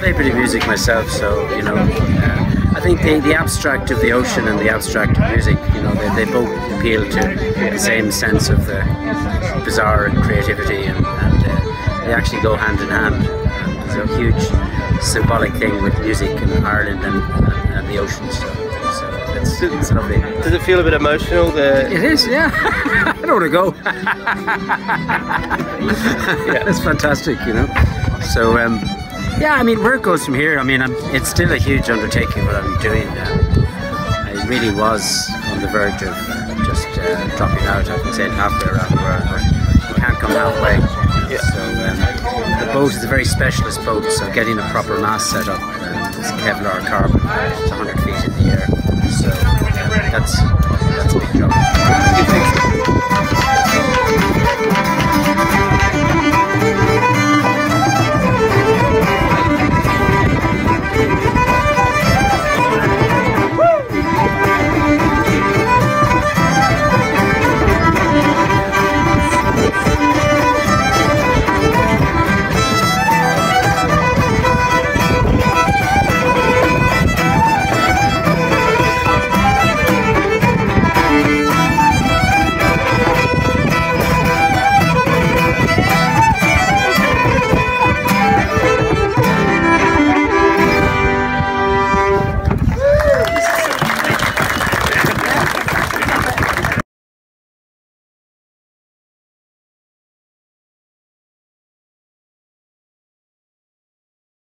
play a bit of music myself, so you know, uh, I think the, the abstract of the ocean and the abstract of music, you know, they, they both appeal to the same sense of the bizarre and creativity, and, and uh, they actually go hand in hand. Uh, it's a huge symbolic thing with music in Ireland and, and, and the ocean. So, so it's, it's lovely. Does it feel a bit emotional? The It is, yeah. I don't want to go. yeah, it's fantastic, you know. So, um, yeah, I mean, where it goes from here, I mean, I'm, it's still a huge undertaking what I'm doing. now. I really was on the verge of just uh, dropping out, I would say, halfway around the world, but you can't come halfway. know. So, um, the boat is a very specialist boat, so getting a proper mast set up, um, it's Kevlar carbon, it's 100 feet in the air.